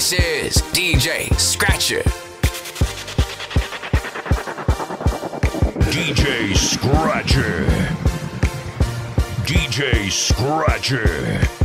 This is DJ Scratcher. DJ Scratcher. DJ Scratcher.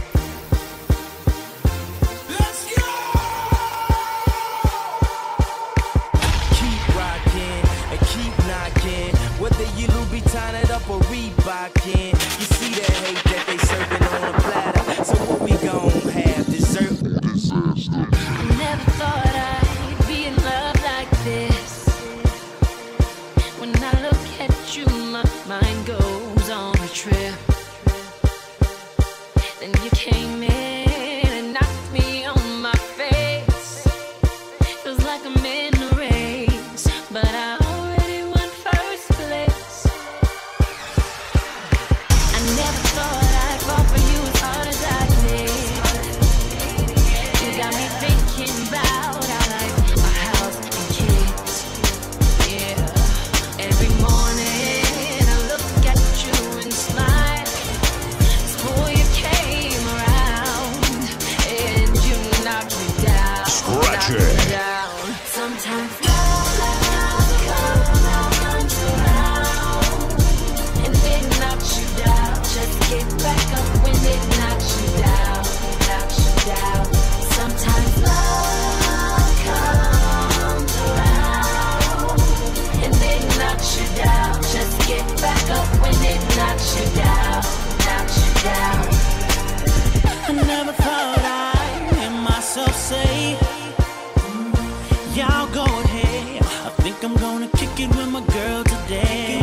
Y'all go ahead. I think I'm gonna kick it with my girl today.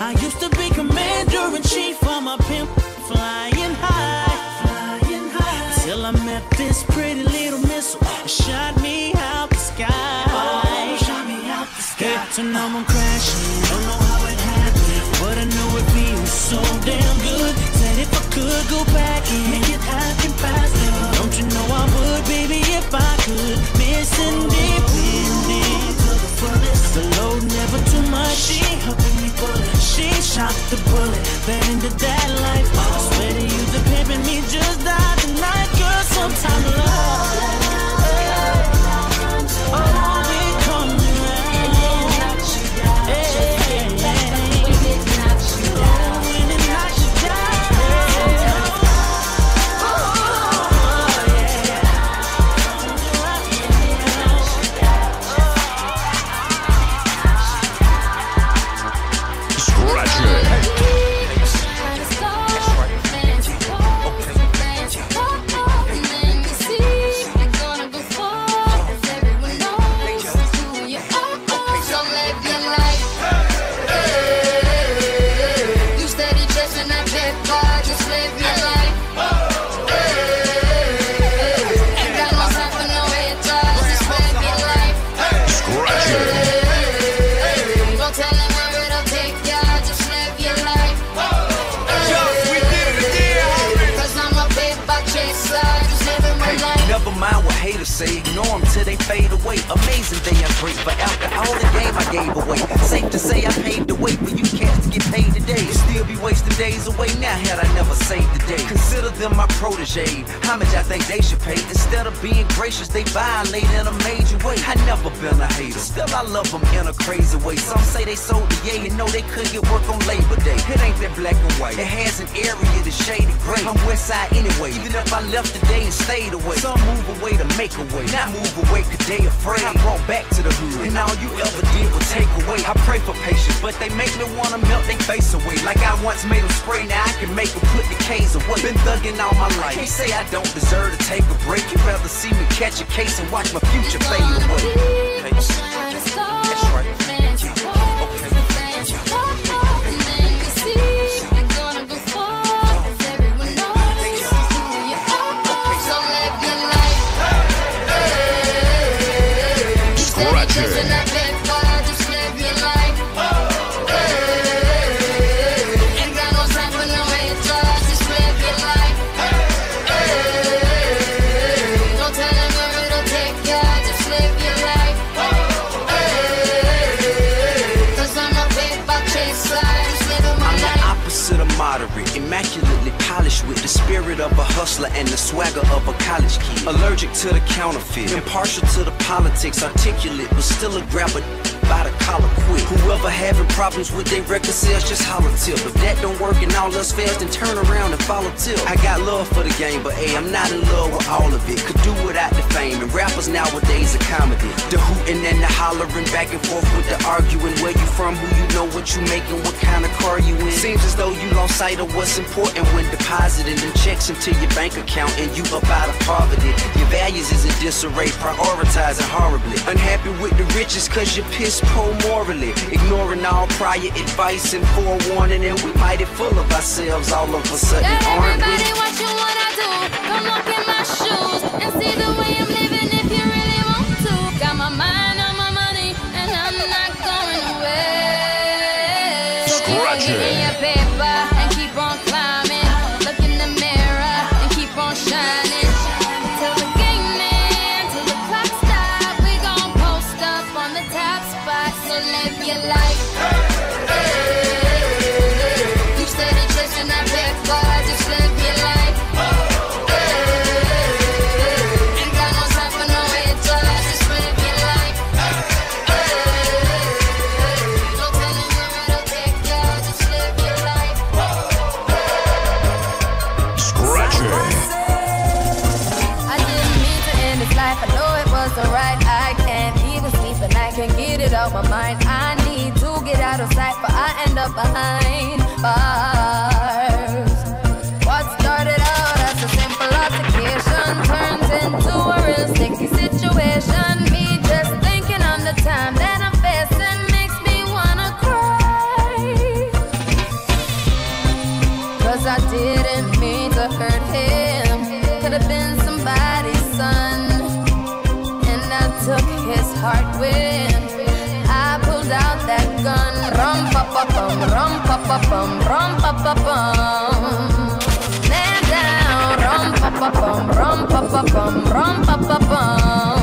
I used to be commander in chief for my pimp, flying high, flying high. Till I met this pretty little missile, shot me out the sky. Oh, shot me out the sky. Hit to know I'm crashing, don't know how it happened, but I know it feels so damn good. Said if I could go back and make it happen faster, don't you know I would, baby, if I could. Shot the bullet, fell into that say I paved the way for you cats to get paid today. Wasting days away now had I never saved the day. Consider them my protege. How much I think they should pay? Instead of being gracious, they violate in a major way. I never been a hater, still I love them in a crazy way. Some say they sold the yay and know they couldn't get work on Labor Day. It ain't that black and white. It has an area that's shaded gray. I'm west side anyway. Even if I left today and stayed away. Some move away to make a way. Not move away cause they afraid. I brought back to the hood. And all you ever did was take away. I pray for patience, but they make me wanna melt their face away. Like I once made them spray, now I can make them put the K's away. Been thugging all my life. Can't say I don't deserve to take a break. You'd rather see me catch a case and watch my future fade away. hustler and the swagger of a college kid. Allergic to the counterfeit, impartial to the politics, articulate, but still a grabber by the Whoever having problems with their record sales, just holler tip. If that don't work and all us fails, then turn around and follow tip. I got love for the game, but hey, I'm not in love with all of it. Could do without the fame, and rappers nowadays are comedy. The hooting and the hollering, back and forth with the arguing. Where you from, who you know, what you making, what kind of car you in. Seems as though you lost sight of what's important when depositing them checks into your bank account and you up out of poverty. Your values is in disarray, prioritizing horribly. Unhappy with the riches cause you're piss poor morally, ignoring all prior advice and forewarning, and we mighty full of ourselves all of a sudden, aren't we? What do, come look in my shoes and see the way I'm living if you really want to. Got my mind on my money, and I'm not going away. Scratch it. rum pa pa bum, rum pa pa bum. Down, rum pa pa bum, rum pa pa bum, rum pa pa bum.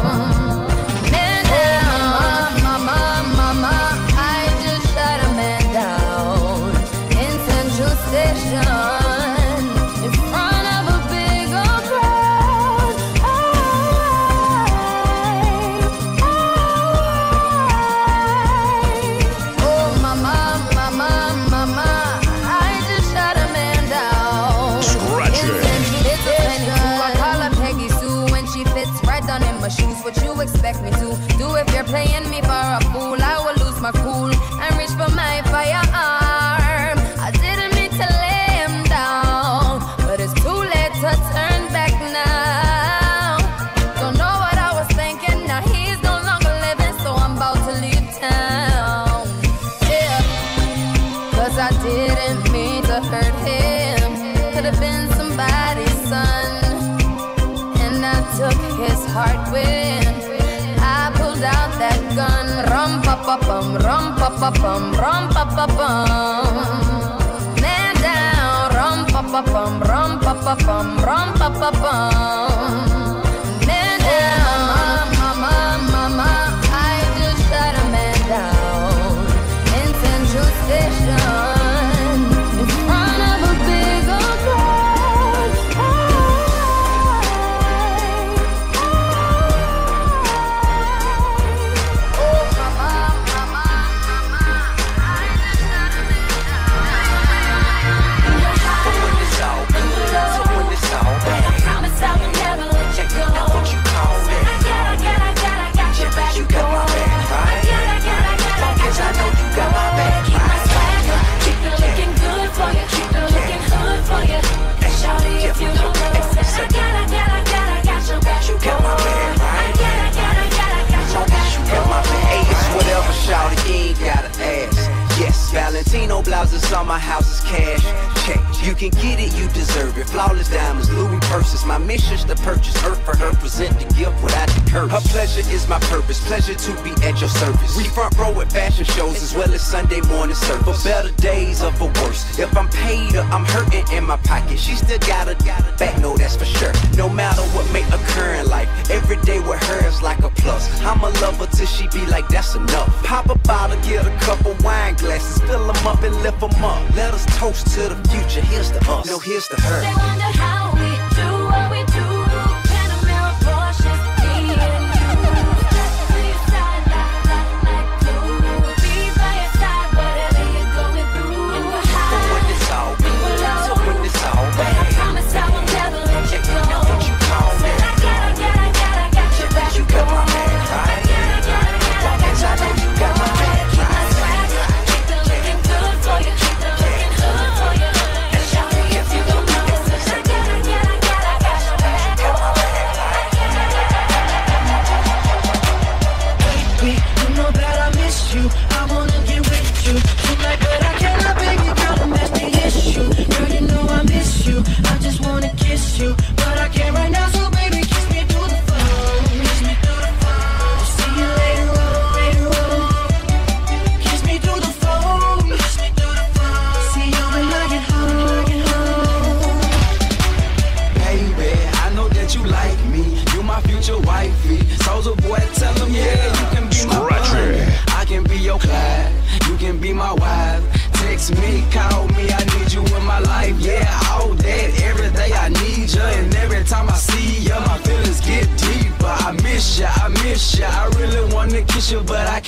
all my is cash. Check you can get it, you deserve it. Flawless diamonds, Louis purses. My mission's to purchase her for her, present the gift without the curse. Her pleasure is my purpose, pleasure to be at your service. We front row at fashion shows as well as Sunday morning service. For better days or for worse, if I'm paid up, I'm hurting in my pocket, she still got a back, no, that's for sure. No matter what may occur in life, every day with her is like a plus. I'm a lover till she be like, that's enough. Pop a bottle, get a couple wine glasses, fill them up and lift them up. Let us toast to the future here's to us, no here's to her.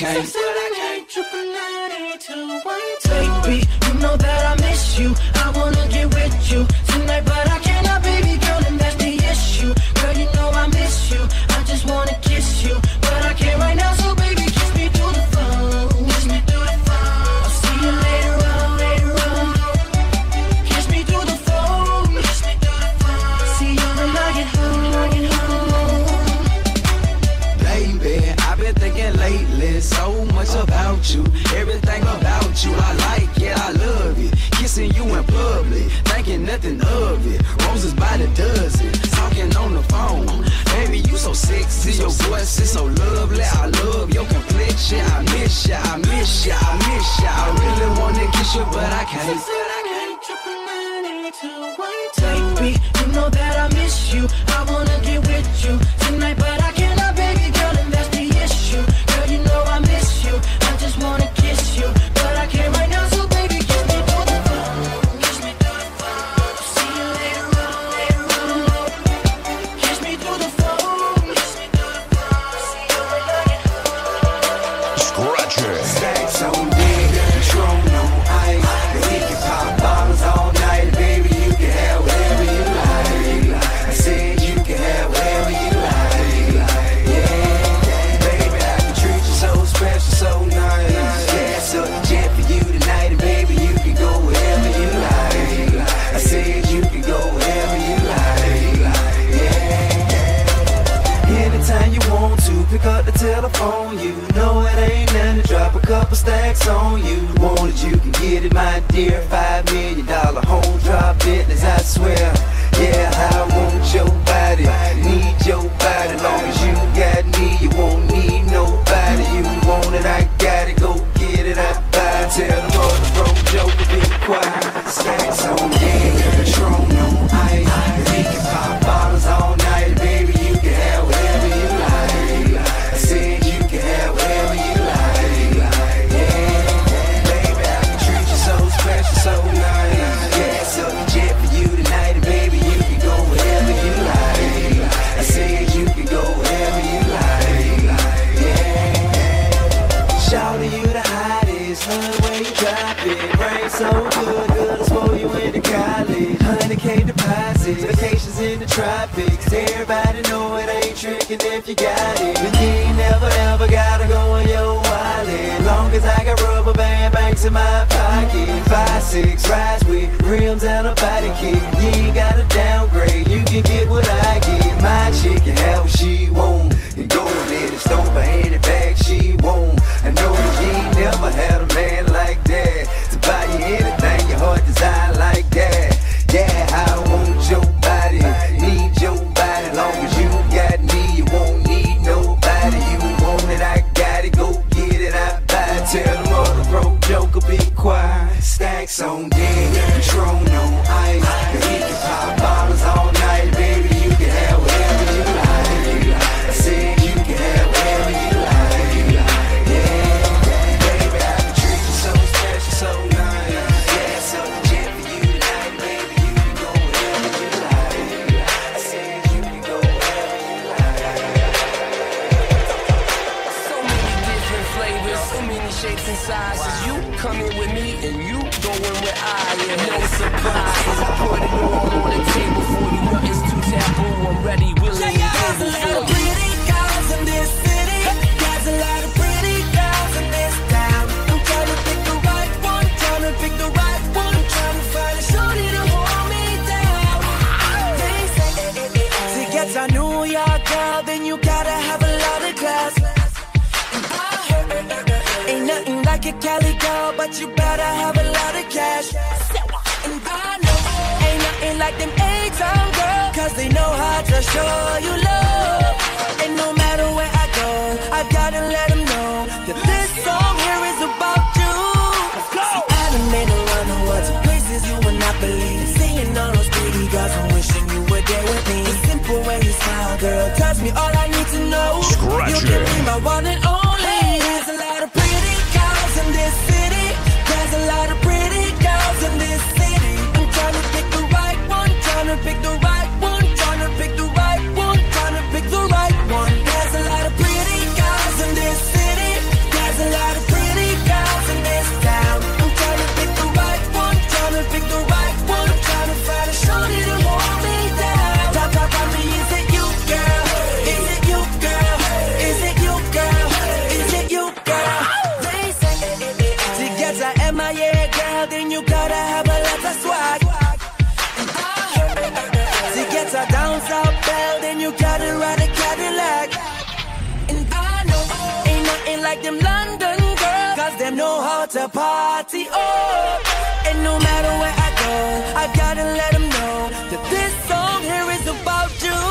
okay? Jesus. you want it, you can get it, my dear. Five million dollar home drop business, I swear. Yeah, I want your body, need your body. Long as you got me, you won't need nobody. You want it, I got it, go get it, I buy. it. Tell the mother from Joker, be quiet, stacks on the tropics. Everybody know it ain't tricking if you got it. And you ain't never ever gotta go on your wallet. Long as I got rubber band banks in my pocket. Five, six, rides with rims and a body kick You ain't gotta downgrade, you can get what I get. My chick can have what she want. And go and let a stone for bag she want. I know you ain't never had a man like that. To buy you anything your heart desires. A Cali girl, but you better have a lot of cash. And I know ain't nothing like them A-town girls, cause they know how to show you love. And no matter where I go, I gotta let them know that this song here is about you. See, I done made a run of to places you would not believe. Seeing all those pretty girls, I'm wishing you were there with me. The simple way you smile, girl, tells me all I need to know. You can be my one and only. Party. Oh, and no matter where I go, I gotta let them know that this song here is about you.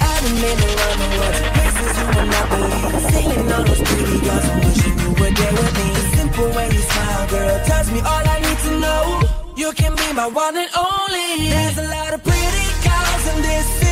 I done made a run of what places you will not believe. Seeing all those pretty girls, I'm wishing you were there with me. The simple way you smile, girl, tells me all I need to know. You can be my one and only. There's a lot of pretty girls in this city.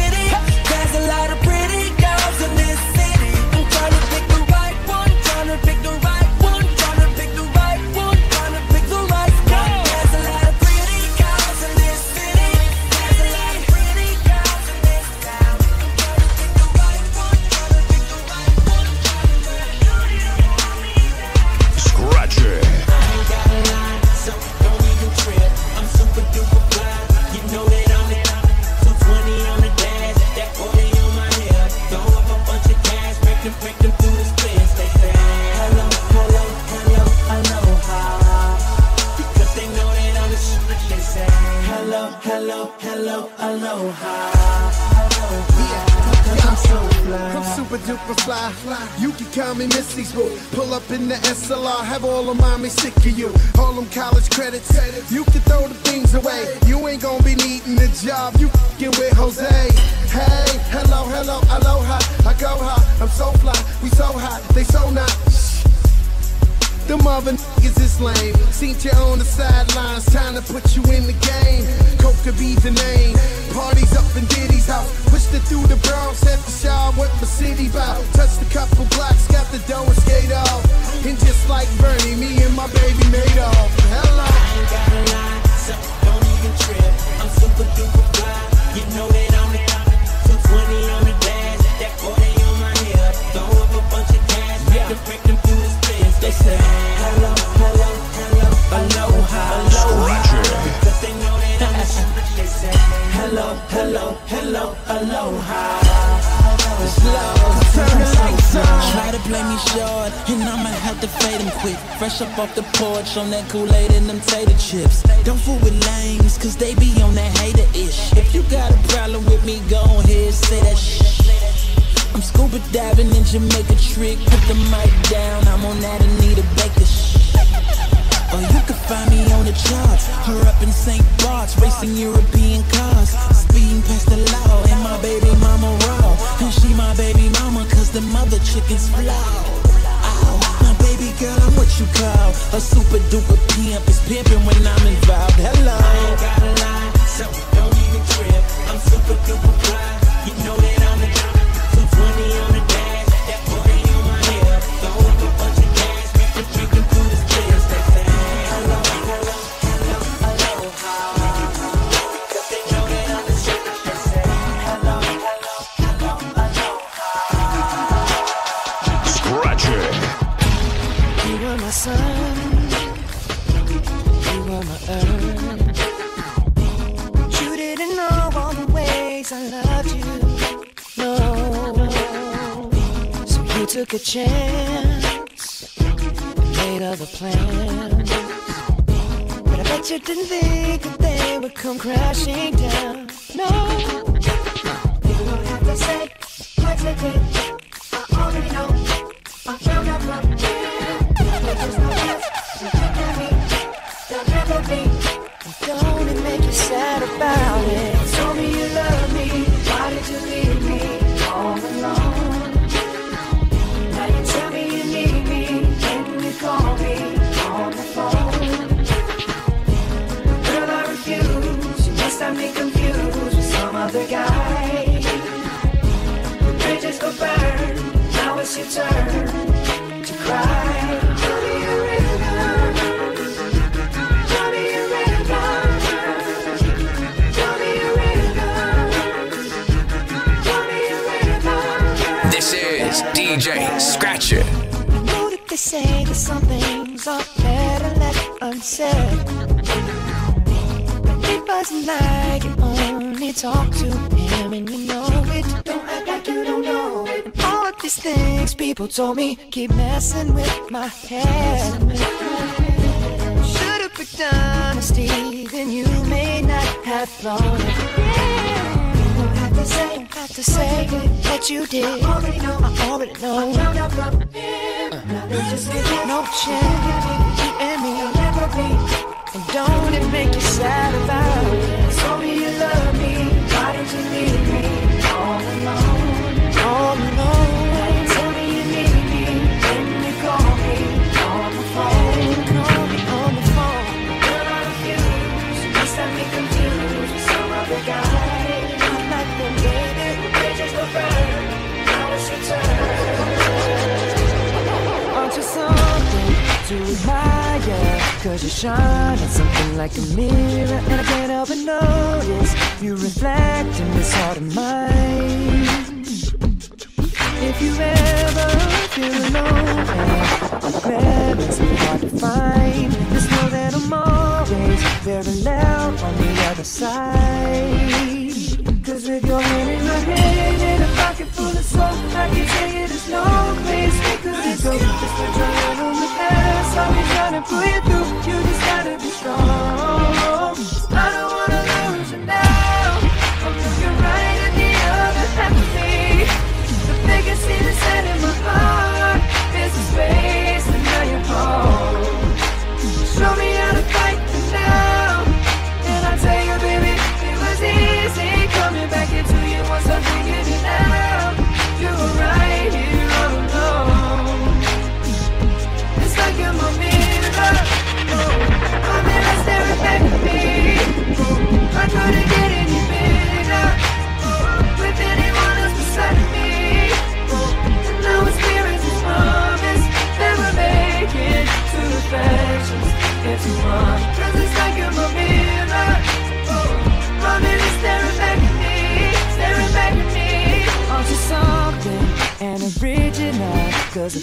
Aloha. I'm so fly. I'm super duper fly. You can call me Missy Swoop. Pull up in the SLR, have all of mommy sick of you. All them college credits. You can throw the things away. You ain't gonna be needing a job. You get with Jose. Hey, hello, hello, aloha. I go high. I'm so fly. We so hot. They so not. Them other niggas is lame. Seen you on the sidelines, time to put you in the game. Coke could be the name. Parties up in Diddy's house. Pushed it through the Bronx, at the shower, what my city bout. Touched a couple blocks, got the dough and skate off. And just like Bernie, me and my baby made off. Hello. I ain't got a line, so don't even trip. I'm super duper fly. You know that Fresh up off the porch on that Kool-Aid and them tater chips. Don't fool with lames, cause they be on that hater ish. If you got a problem with me, go ahead, say that shh. I'm scuba diving in Jamaica trick, put the mic down. I'm on that Anita Baker shh. Or you can find me on the charts, her up in St. Bart's, racing European cars, speeding past the law, and my baby mama raw. And she my baby mama, cause the mother chicken's flawed baby girl, I'm what you call a super duper pimp. It's pimping when I'm involved. Hello. I ain't got so don't even trip. I'm super duper. Took a chance, made other plans. But I bet you didn't think that they would come crashing down. No. You don't have to say what you did. Like you only talk to him and you know it. Don't act like you don't know it. And all of these things people told me keep messing with my head. Should've picked honesty, then you may not have it. You don't have to say, don't have to say that you did. I already know, I already know. I found out from him. Now they just give me no chance. You and me will never be. And don't it make you sad about it? Told me you love me. Why did you leave me all alone? All alone. You shine at something like a mirror And I can't help but notice You reflect in this heart of mine. If you ever feel alone and regret makes me hard to find. Just know that I'm always very loud on the other side. Cause with your hand in my hand and a pocket full of soul I can tell you there's no place we could go. Just put your on the past I'll be trying to pull you through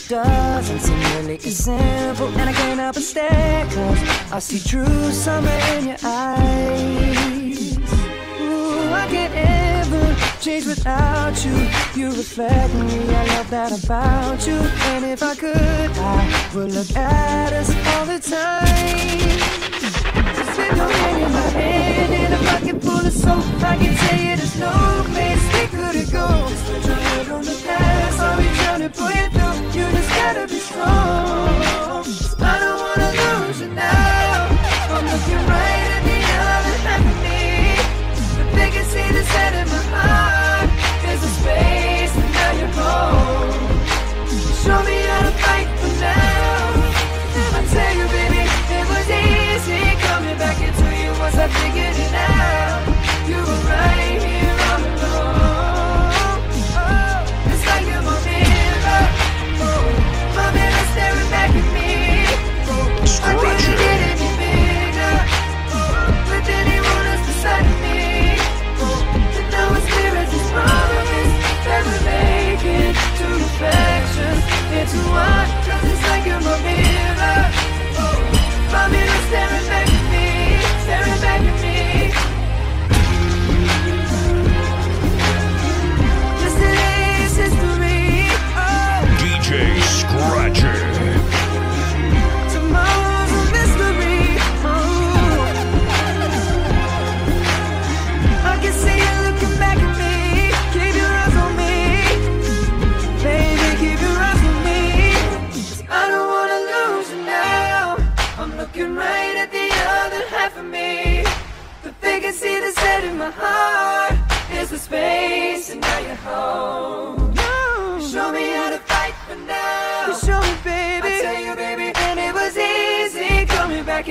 doesn't seem really as simple. And I can't help but stare, cause I see true summer in your eyes. Ooh, I can't ever change without you. You reflect me, I love that about you. And if I could, I would look at us all the time. Just with your hand in my hand and a pocket full of soap, I can tell you there's no place we couldn't go. Just put your head on the past, I'll be trying to pull you through. Gotta be strong.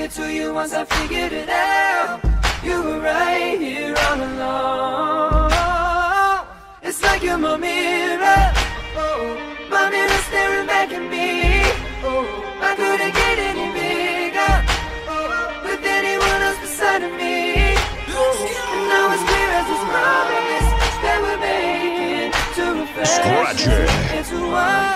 Back into you once I figured it out. You were right here all along. It's like you're my mirror. Oh, my mirror staring back at me. Oh, I couldn't get any bigger oh, with anyone else beside of me. Oh, and now it's clear as this promise that we're making to Scratch reflection it. into one.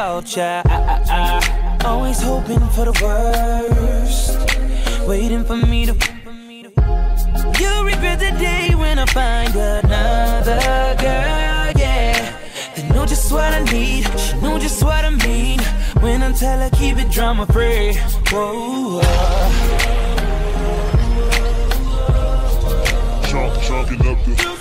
I. Always hoping for the worst. Waiting for me to. You regret the day when I find another girl, yeah. They know just what I need, she know just what I mean. When I tell her keep it drama free. Whoa, whoa. Up the.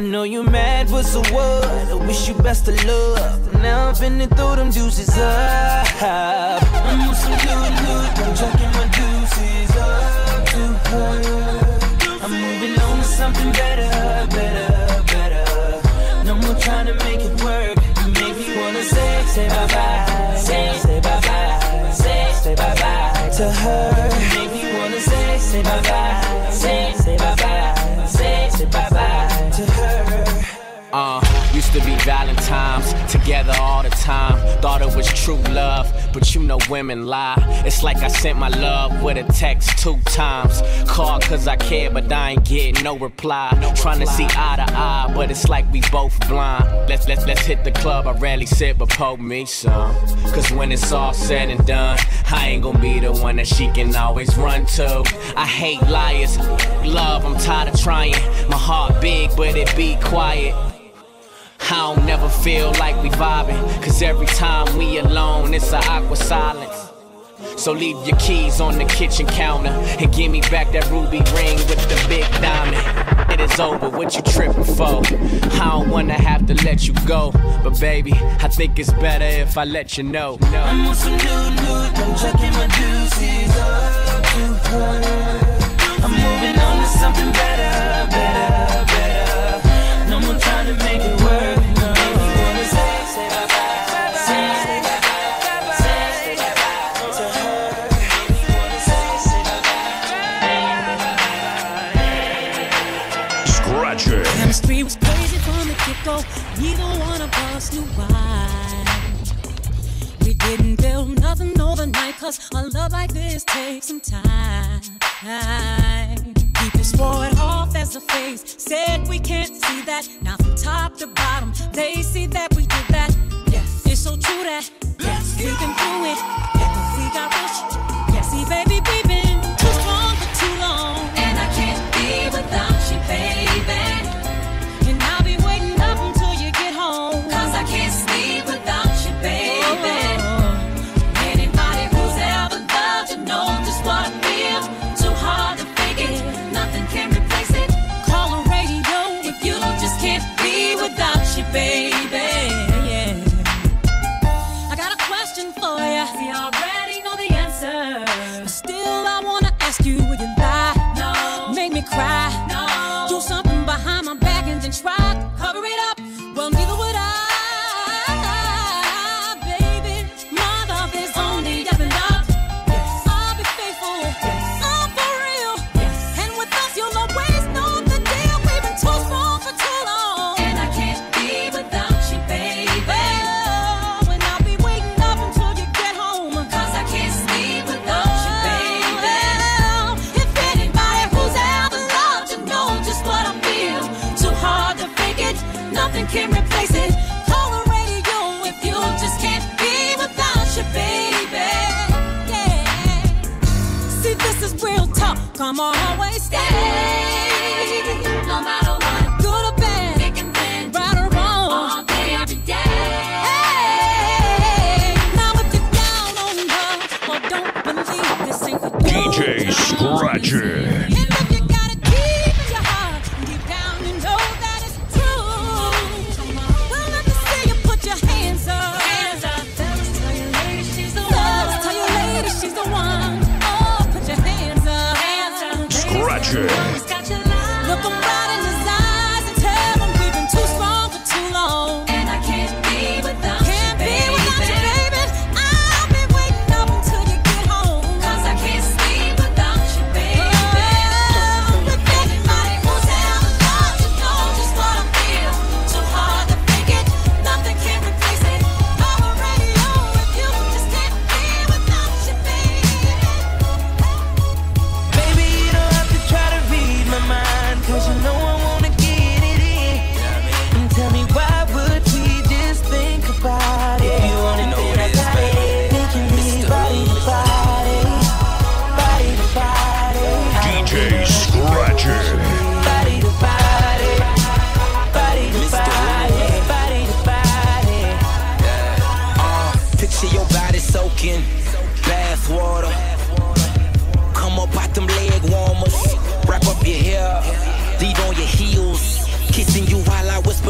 Know you mad, but so what? I wish you best of luck. Now I'm finna throw them juices up. I'm on some good look, I'm chucking my juices up to her. I'm moving on to something better, better, better. No more trying to make it work. You make me wanna say, say bye bye, say, say bye bye, say, say bye bye to her. You make me wanna say, say bye bye, say, say bye bye, say, say bye bye to her. Used to be Valentine's, together all the time. Thought it was true love, but you know women lie. It's like I sent my love with a text two times. Called cause I care, but I ain't getting no reply. No Trying to see eye to eye, but it's like we both blind. Let's let's let's hit the club. I rarely sit, but poke me some. Cause when it's all said and done, I ain't gonna be the one that she can always run to. I hate liars. Love, I'm tired of trying. My heart big, but it be quiet. I don't never feel like we vibing. Cause every time we alone, it's a awkward silence. So leave your keys on the kitchen counter and give me back that ruby ring with the big diamond. It is over, what you tripping for? I don't wanna have to let you go, but baby, I think it's better if I let you know. I'm No. on some new look, I'm checking my juices up. I'm moving on to something better, better. Us why. We didn't build nothing overnight, cause a love like this takes some time. People swore it off as a phase, said we can't see that. Now from top to bottom, they see that we did that. Yes, it's so true that yes, we've been through it. Yes, we got rich. Yes, see, baby, we've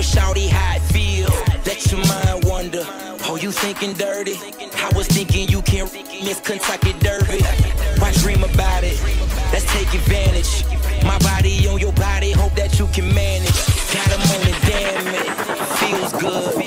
With out how it feels. Let your mind wander. Oh, you thinking dirty? I was thinking you can miss Kentucky Derby. Why dream about it? Let's take advantage. My body on your body. Hope that you can manage. Got a moment, damn it. Feels good.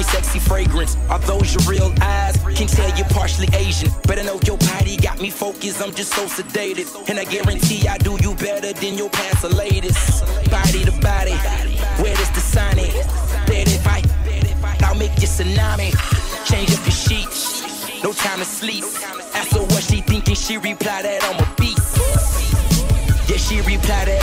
very sexy fragrance. Are those your real eyes? Can tell you're partially Asian. Better know your body got me focused. I'm just so sedated. And I guarantee I do you better than your past or latest. Body to body. Where does the sign it? Dead if I, I'll make you tsunami. Change up your sheets. No time to sleep. Ask her what she thinking. She replied that I'm a beast. Yeah, she replied that.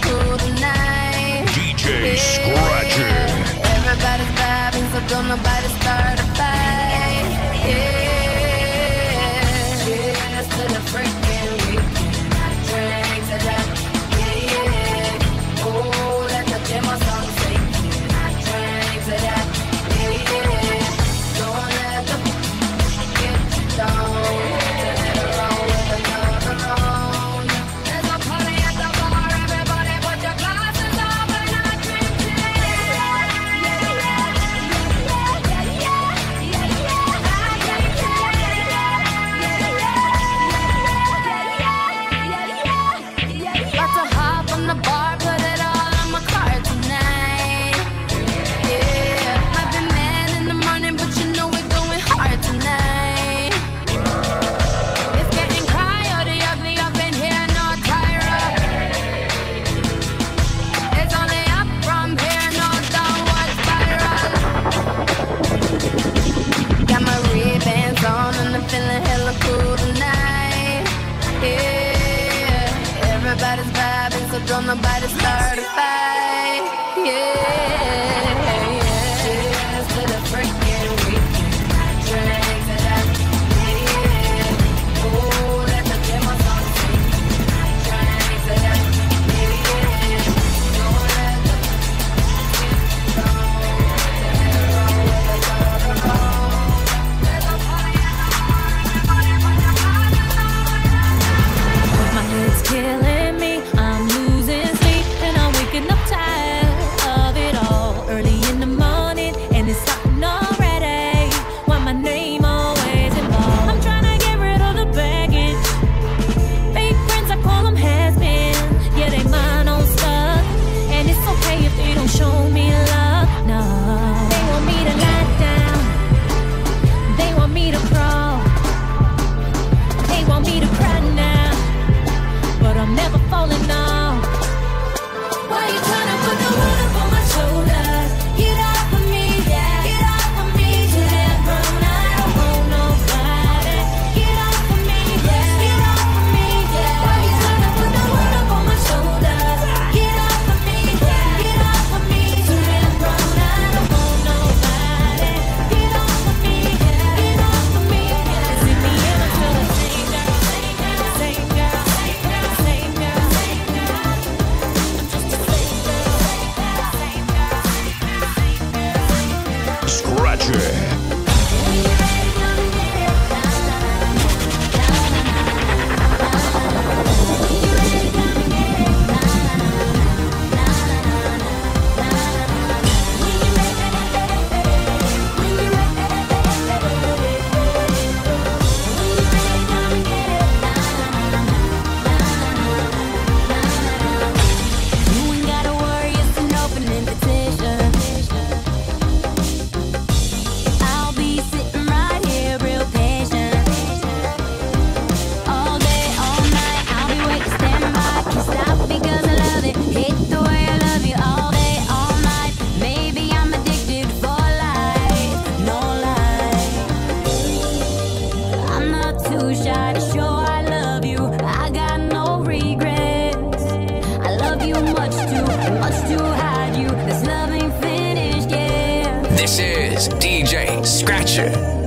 cool tonight. DJ Scratcher. Everybody's vibing, so don't nobody start Scratcher.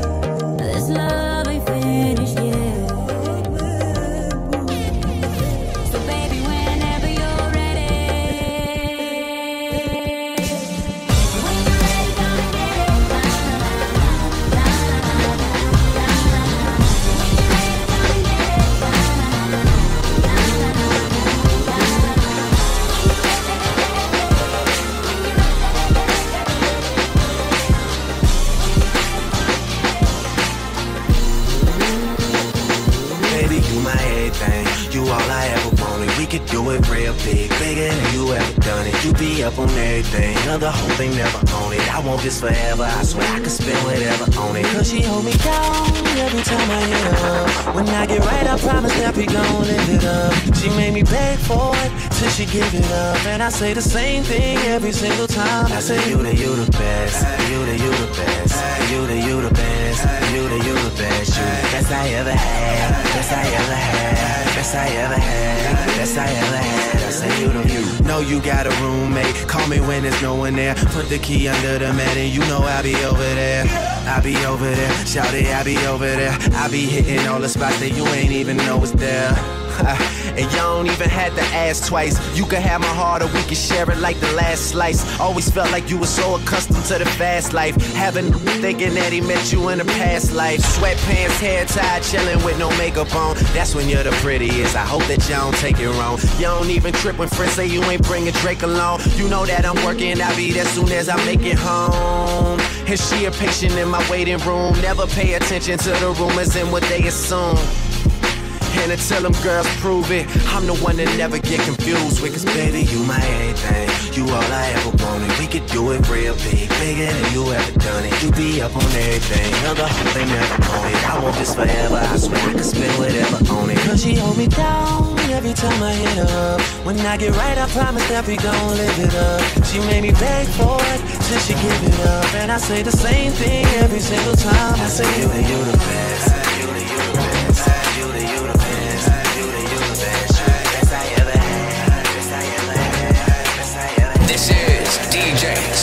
say the same thing every single time. I say you the you the best, you the you the best, you the you the best, you the you the best, you the best I ever had, best I ever had, best I ever had, best I ever had. I say you the you. Know you got a roommate, call me when there's no one there. Put the key under the mat and you know I'll be over there. I'll be over there, shout it, I'll be over there. I'll be hitting all the spots that you ain't even know is there. and y'all don't even have to ask twice. You can have my heart or we can share it like the last slice. Always felt like you were so accustomed to the fast life. Having thinking that he met you in a past life. Sweatpants, hair tied, chilling with no makeup on. That's when you're the prettiest. I hope that y'all don't take it wrong. Y'all don't even trip when friends say you ain't bringing Drake along. You know that I'm working, I'll be there soon as I make it home. And she a patient in my waiting room. Never pay attention to the rumors and what they assume. And until them girls prove it, I'm the one that never get confused with. Cause baby, you my everything. You all I ever wanted. We could do it real big, bigger than you ever done it. You be up on everything. Other hoes they never on it. I want this forever. I swear I could spend whatever on it. Cause she hold me down every time I hit up. When I get right, I promise that we gon' live it up. She made me beg for it till she give it up. And I say the same thing every single time. I say you and you the best. DJ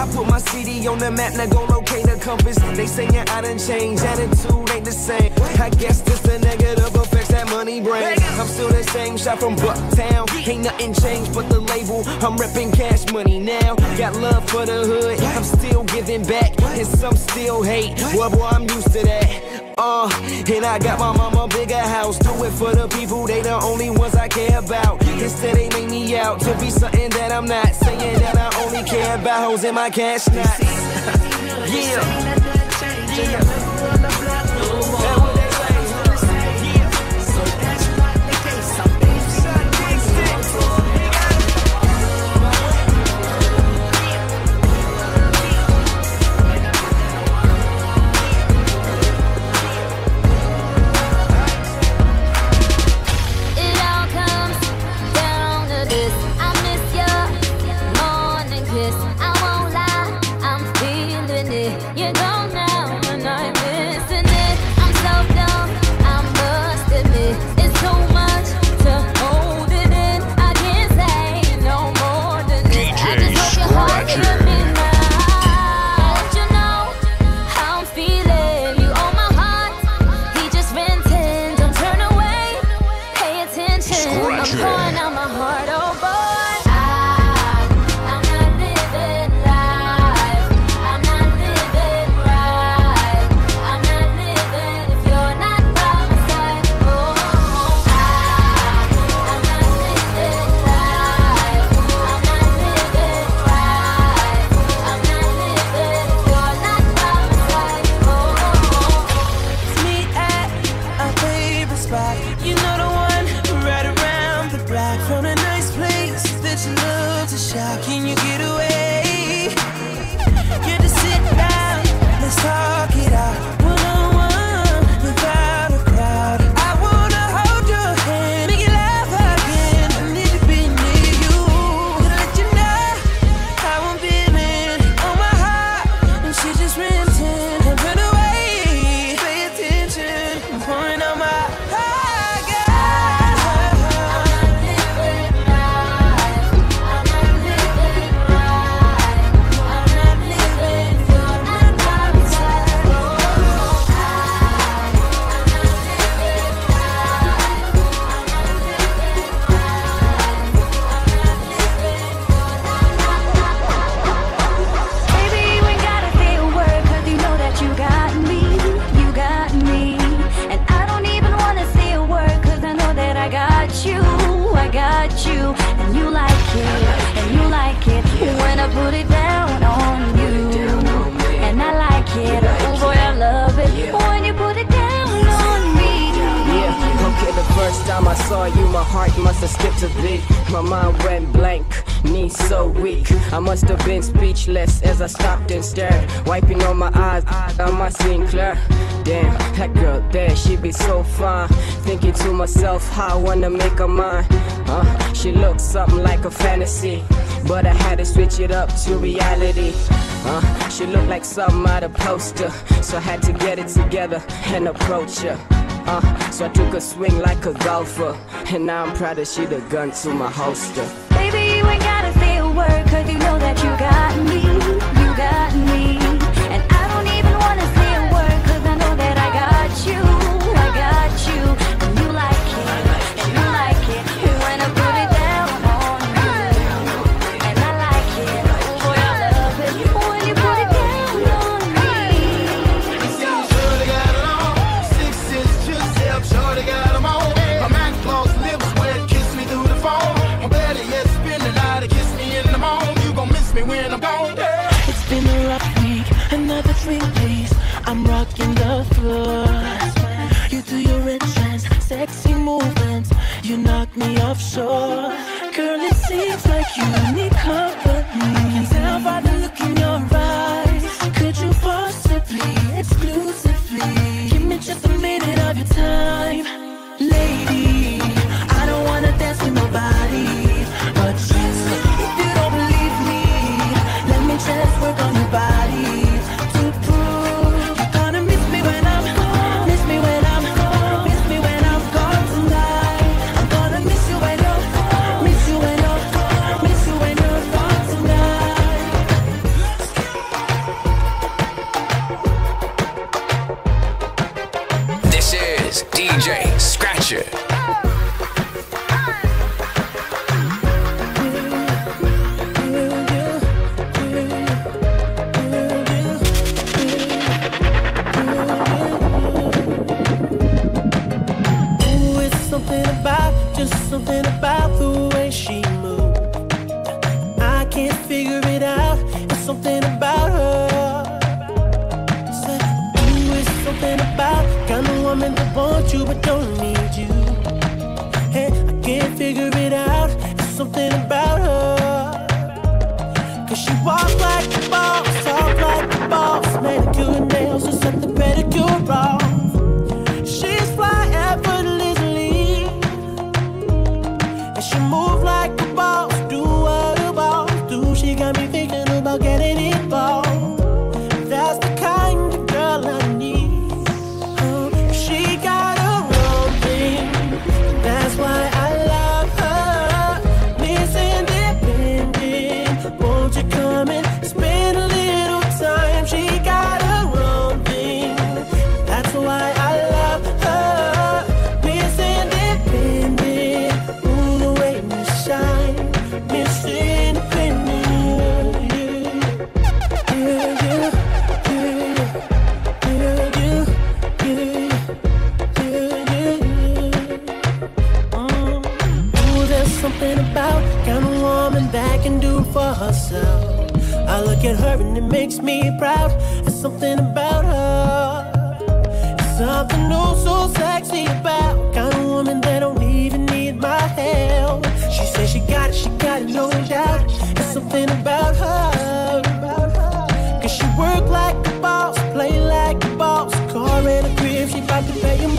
I put my CD on the map, now go locate the compass. They saying I done changed, attitude ain't the same. I guess this the negative effects that money brings. I'm still the same shot from Bucktown. Ain't nothing changed but the label. I'm repping cash money now. Got love for the hood, I'm still giving back. And some still hate. Well, boy, I'm used to that. Uh, and I got my mama bigger house. Do it for the people, they the only ones I care about. Instead, they make me out to be something that I'm not. Saying that I only care about hoes in my cash knots. yeah. That She looked like something out of poster, so I had to get it together and approach her. Uh, so I took a swing like a golfer, and now I'm proud that she the gun to my holster. Baby, you ain't gotta feel work, cause you know that you got me. sweet. look at her and it makes me proud. There's something about her. Something new, so sexy about kind of woman that don't even need my help. She says she got it, she got it, no doubt. There's something about her. Cause she work like a boss, play like a boss. Car and a crib, she about to pay him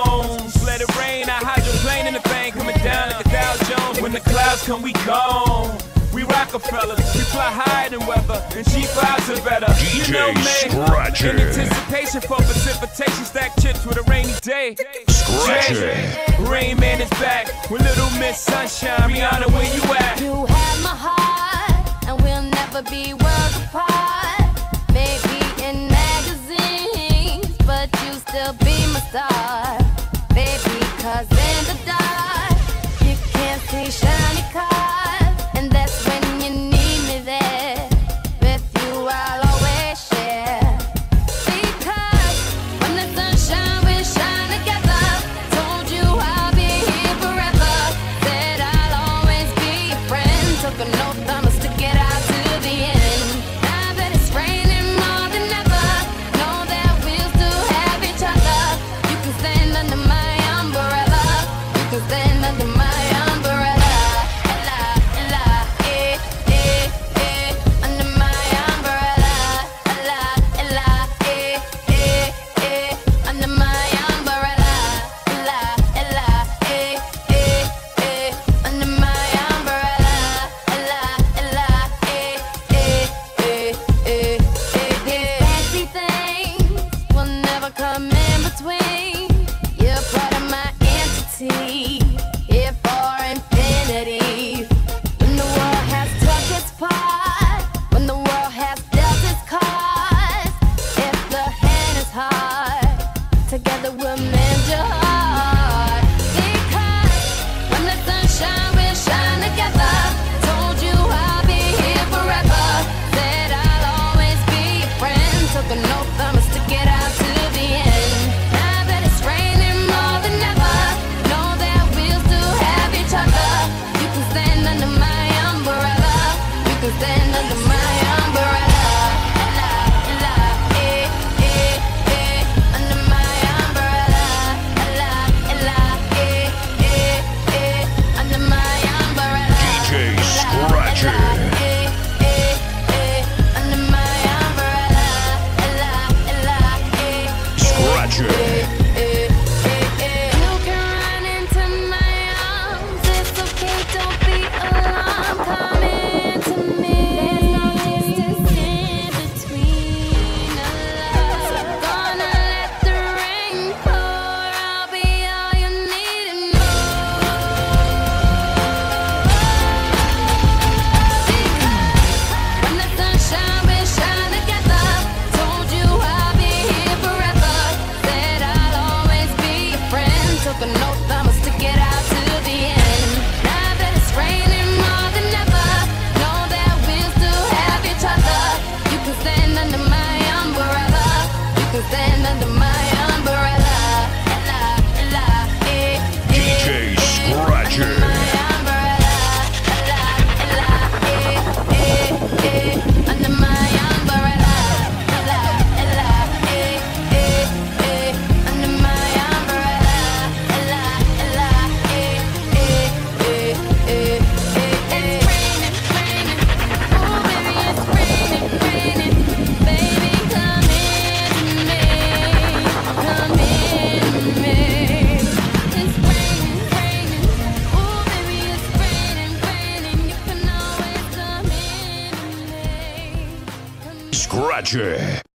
clouds, come we go. We Rockefellers, we fly higher than weather, and she flies are better. DJ you know, me. Scratcher. in anticipation for precipitation, stack chips with a rainy day. Scratcher. Rain Man is back with Little Miss Sunshine. Rihanna, where you at? You have my heart, and we'll never be worlds apart.